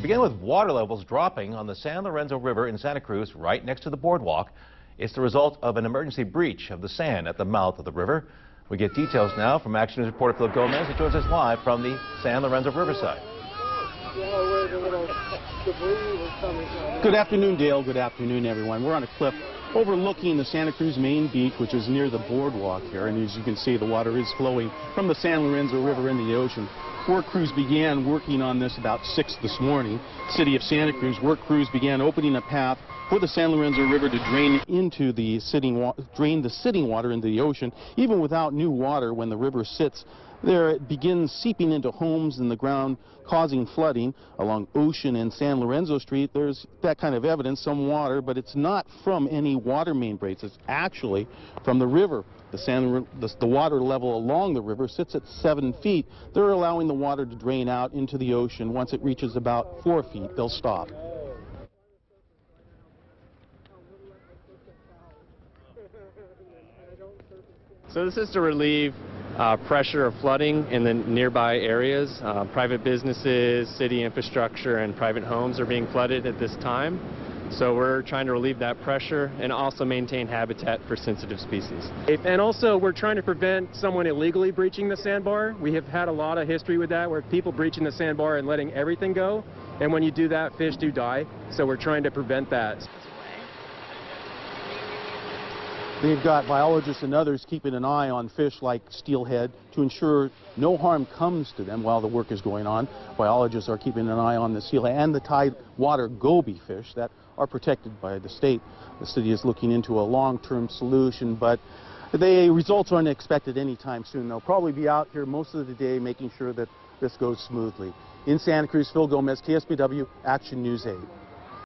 begin with water levels dropping on the San Lorenzo River in Santa Cruz, right next to the boardwalk. It's the result of an emergency breach of the sand at the mouth of the river. We get details now from Action News reporter Phil Gomez, who joins us live from the San Lorenzo Riverside. Good afternoon, Dale. Good afternoon, everyone. We're on a cliff overlooking the Santa Cruz main beach, which is near the boardwalk here. And as you can see, the water is flowing from the San Lorenzo River into the ocean. Work crews began working on this about 6 this morning. City of Santa Cruz work crews began opening a path for the San Lorenzo River to drain into the sitting drain the sitting water into the ocean. Even without new water, when the river sits there, it begins seeping into homes in the ground, causing flooding along Ocean and San Lorenzo Street. There's that kind of evidence, some water, but it's not from any water main breaks. It's actually from the river. The, San, the, the water level along the river sits at seven feet. They're allowing the water to drain out into the ocean. Once it reaches about four feet, they'll stop. So this is to relieve uh, pressure of flooding in the nearby areas. Uh, private businesses, city infrastructure, and private homes are being flooded at this time. So we're trying to relieve that pressure and also maintain habitat for sensitive species. And also we're trying to prevent someone illegally breaching the sandbar. We have had a lot of history with that where people breaching the sandbar and letting everything go. And when you do that, fish do die. So we're trying to prevent that. They've got biologists and others keeping an eye on fish like steelhead to ensure no harm comes to them while the work is going on. Biologists are keeping an eye on the steelhead and the tide water goby fish that are protected by the state. The city is looking into a long-term solution, but the results aren't expected anytime soon. They'll probably be out here most of the day making sure that this goes smoothly. In Santa Cruz, Phil Gomez, KSBW, Action News 8.